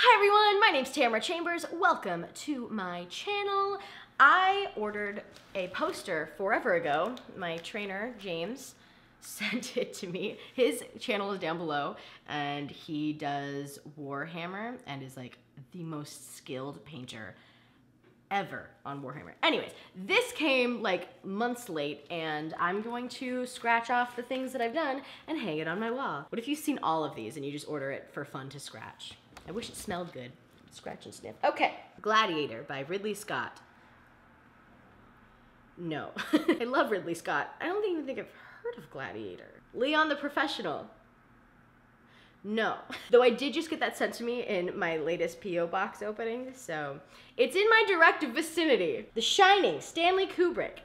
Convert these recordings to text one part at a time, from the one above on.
Hi everyone, my name's Tamara Chambers. Welcome to my channel. I ordered a poster forever ago. My trainer, James, sent it to me. His channel is down below and he does Warhammer and is like the most skilled painter ever on Warhammer. Anyways, this came like months late and I'm going to scratch off the things that I've done and hang it on my wall. What if you've seen all of these and you just order it for fun to scratch? I wish it smelled good. Scratch and sniff. Okay, Gladiator by Ridley Scott. No. I love Ridley Scott. I don't even think I've heard of Gladiator. Leon the Professional. No. Though I did just get that sent to me in my latest P.O. box opening, so it's in my direct vicinity. The Shining, Stanley Kubrick.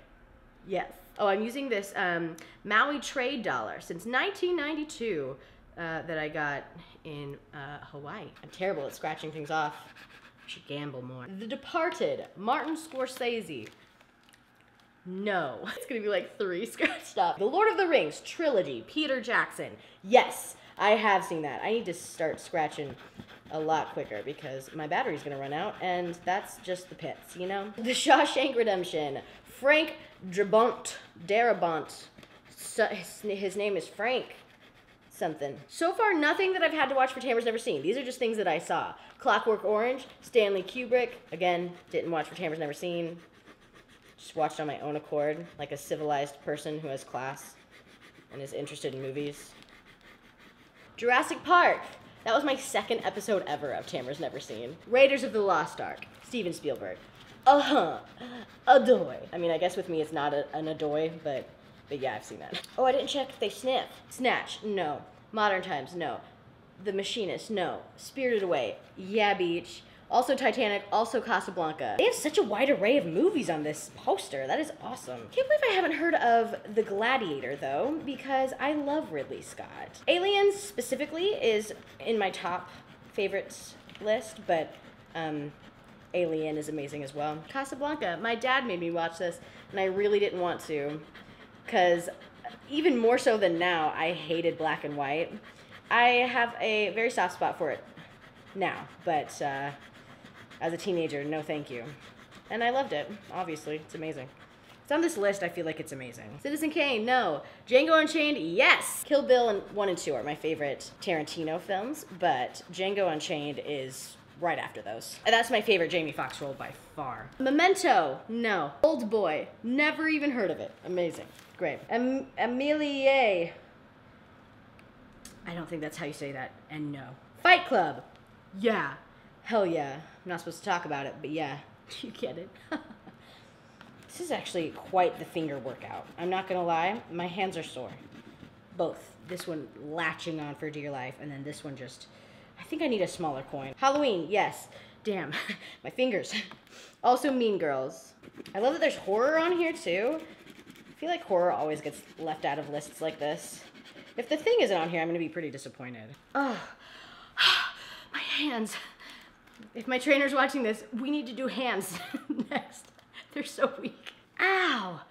Yes. Oh, I'm using this um, Maui trade dollar since 1992 uh, that I got in uh, Hawaii. I'm terrible at scratching things off. I should gamble more. The Departed, Martin Scorsese. No. It's gonna be like three scratched up. The Lord of the Rings trilogy, Peter Jackson. Yes, I have seen that. I need to start scratching a lot quicker because my battery's gonna run out and that's just the pits, you know? The Shawshank Redemption, Frank Drabont, Darabont. So, his, his name is Frank something. So far, nothing that I've had to watch for Tamara's never seen. These are just things that I saw. Clockwork Orange, Stanley Kubrick. Again, didn't watch for Tamara's never seen. Just watched on my own accord, like a civilized person who has class and is interested in movies. Jurassic Park. That was my second episode ever of Tamara's Never Seen. Raiders of the Lost Ark. Steven Spielberg. Uh-huh. Adoy. I mean, I guess with me it's not a, an adoy, but, but yeah, I've seen that. Oh, I didn't check if they sniff. Snatch. No. Modern Times. No. The Machinist. No. Spirited Away. Yeah, Beach. Also Titanic, also Casablanca. They have such a wide array of movies on this poster. That is awesome. Can't believe I haven't heard of The Gladiator though, because I love Ridley Scott. Aliens specifically is in my top favorites list, but um, Alien is amazing as well. Casablanca, my dad made me watch this, and I really didn't want to, because even more so than now, I hated black and white. I have a very soft spot for it now, but uh, as a teenager, no thank you. And I loved it, obviously. It's amazing. It's on this list, I feel like it's amazing. Citizen Kane, no. Django Unchained, yes! Kill Bill and 1 and 2 are my favorite Tarantino films, but Django Unchained is right after those. That's my favorite Jamie Foxx role by far. Memento, no. Old Boy, never even heard of it. Amazing. Great. Am- Amelie. I don't think that's how you say that. And no. Fight Club, yeah. Hell yeah. I'm not supposed to talk about it, but yeah. You get it. this is actually quite the finger workout. I'm not gonna lie, my hands are sore. Both. This one latching on for dear life, and then this one just. I think I need a smaller coin. Halloween, yes. Damn, my fingers. Also, Mean Girls. I love that there's horror on here too. I feel like horror always gets left out of lists like this. If the thing isn't on here, I'm gonna be pretty disappointed. Oh, my hands. If my trainer's watching this, we need to do hands next. They're so weak. Ow!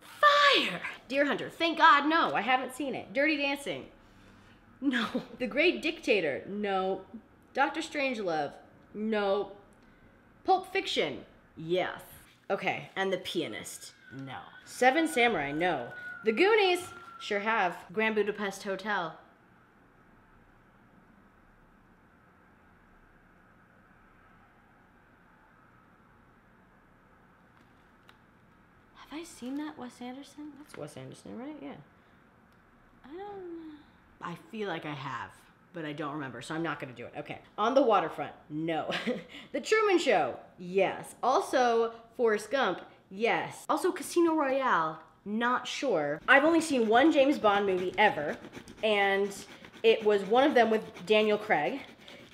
Fire! Deer Hunter. Thank God, no. I haven't seen it. Dirty Dancing. No. The Great Dictator. No. Doctor Strangelove. No. Pulp Fiction. Yes. Okay. And The Pianist. No. Seven Samurai. No. The Goonies. Sure have. Grand Budapest Hotel. Have I seen that Wes Anderson? That's Wes Anderson, right? Yeah. I don't. I feel like I have, but I don't remember, so I'm not gonna do it. Okay. On the waterfront, no. the Truman Show, yes. Also, Forrest Gump, yes. Also, Casino Royale, not sure. I've only seen one James Bond movie ever, and it was one of them with Daniel Craig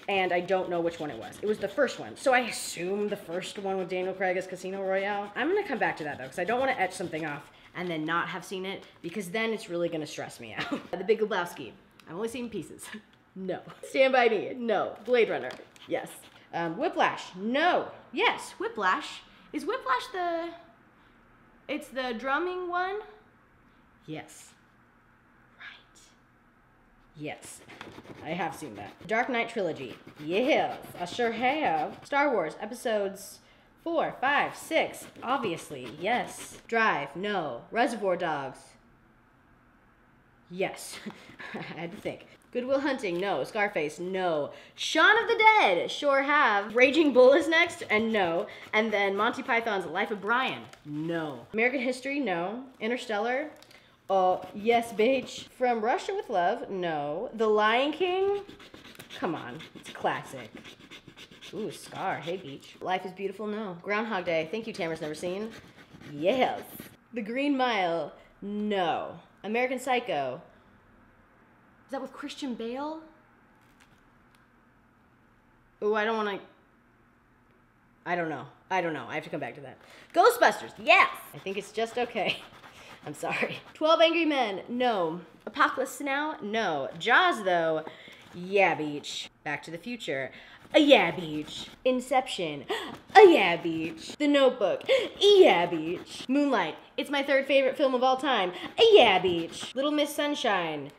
and I don't know which one it was. It was the first one. So I assume the first one with Daniel Craig is Casino Royale. I'm gonna come back to that though, because I don't want to etch something off and then not have seen it, because then it's really gonna stress me out. the Big Lebowski. I've only seen pieces. no. Stand By Me. No. Blade Runner. Yes. Um, Whiplash. No. Yes. Whiplash. Is Whiplash the... It's the drumming one? Yes. Right. Yes, I have seen that. Dark Knight trilogy. Yes, I sure have. Star Wars episodes four, five, six. Obviously, yes. Drive. No. Reservoir Dogs. Yes. I had to think. Goodwill Hunting, no. Scarface, no. Shaun of the Dead, sure have. Raging Bull is next, and no. And then Monty Python's Life of Brian, no. American History, no. Interstellar, oh, yes, bitch. From Russia with Love, no. The Lion King, come on, it's a classic. Ooh, Scar, hey, Beach. Life is Beautiful, no. Groundhog Day, thank you, Tamara's never seen. Yes. The Green Mile, no. American Psycho, is that with Christian Bale? Oh, I don't want to. I don't know. I don't know. I have to come back to that. Ghostbusters, yes! I think it's just okay. I'm sorry. 12 Angry Men, no. Apocalypse Now, no. Jaws, though, yeah, beach. Back to the Future, a yeah, beach. Inception, a yeah, beach. The Notebook, yeah, beach. Moonlight, it's my third favorite film of all time, a yeah, beach. Little Miss Sunshine,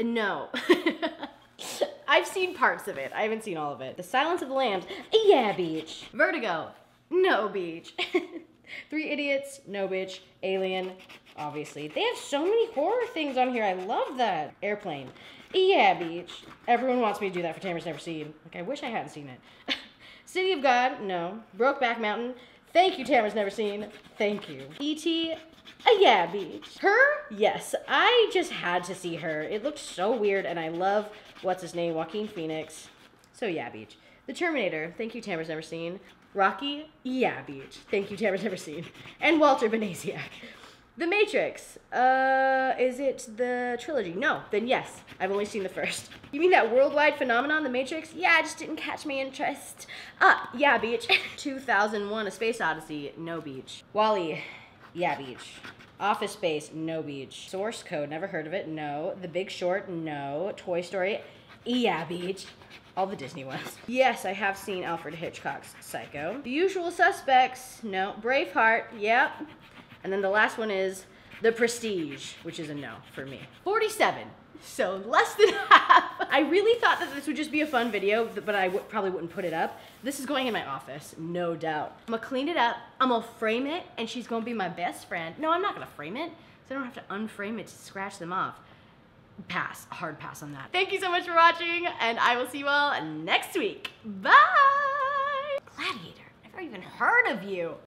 no. I've seen parts of it. I haven't seen all of it. The Silence of the Lambs. Yeah, beach. Vertigo. No, beach. Three Idiots. No, bitch. Alien. Obviously. They have so many horror things on here. I love that. Airplane. Yeah, beach. Everyone wants me to do that for Tamara's Never Seen. Like, I wish I hadn't seen it. City of God. No. Brokeback Mountain. Thank you, Tamara's Never Seen. Thank you. E.T. Uh, yeah, beach. Her? Yes. I just had to see her. It looked so weird, and I love, what's his name, Joaquin Phoenix. So, yeah, beach. The Terminator. Thank you, Tamara's never seen. Rocky? Yeah, beach. Thank you, Tamara's never seen. And Walter Banasiak. The Matrix. Uh, is it the trilogy? No. Then yes, I've only seen the first. You mean that worldwide phenomenon, The Matrix? Yeah, it just didn't catch my interest. Ah, yeah, beach. 2001: A Space Odyssey. No beach. WALL-E. Yeah, beach. Office Space, no beach. Source Code, never heard of it, no. The Big Short, no. Toy Story, yeah, beach. All the Disney ones. Yes, I have seen Alfred Hitchcock's Psycho. The Usual Suspects, no. Braveheart, yep. And then the last one is The Prestige, which is a no for me. 47. So less than half. I really thought that this would just be a fun video, but I probably wouldn't put it up. This is going in my office, no doubt. I'm gonna clean it up, I'm gonna frame it, and she's gonna be my best friend. No, I'm not gonna frame it, so I don't have to unframe it to scratch them off. Pass, hard pass on that. Thank you so much for watching, and I will see you all next week. Bye! Gladiator, never even heard of you.